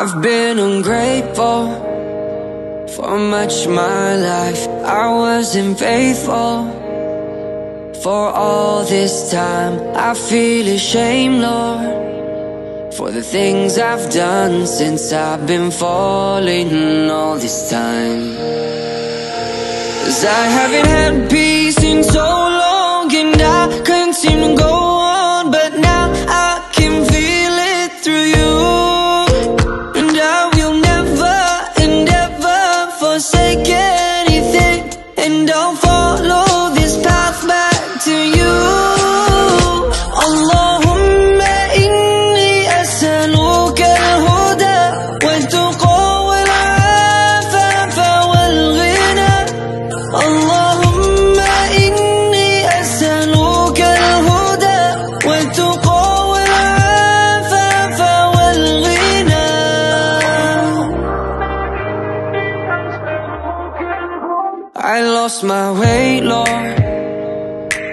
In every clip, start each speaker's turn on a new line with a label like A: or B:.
A: I've been ungrateful for much of my life. I wasn't faithful for all this time. I feel ashamed, Lord, for the things I've done since I've been falling all this time. Cause I haven't had peace in so long, I lost my way, Lord.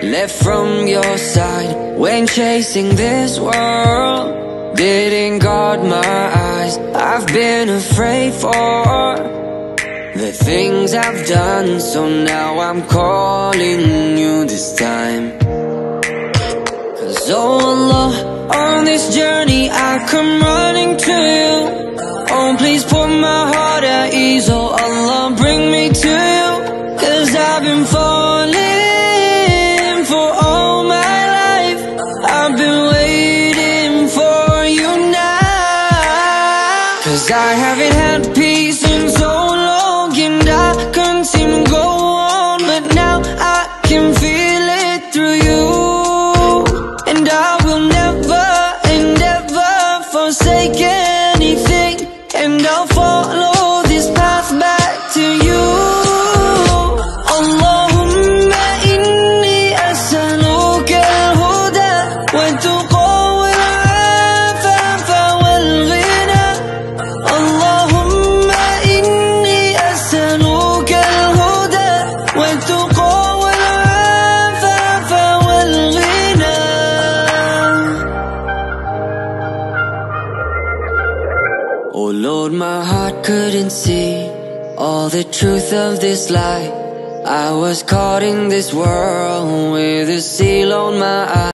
A: Left from your side. When chasing this world Didn't guard my eyes. I've been afraid for The things I've done. So now I'm calling you this time. Cause oh Allah On this journey I come running to you. Oh please put falling for all my life. I've been waiting for you now. Cause I haven't had peace in so long And I Oh Lord, my heart couldn't see all the truth of this lie. I was caught in this world with a seal on my eye.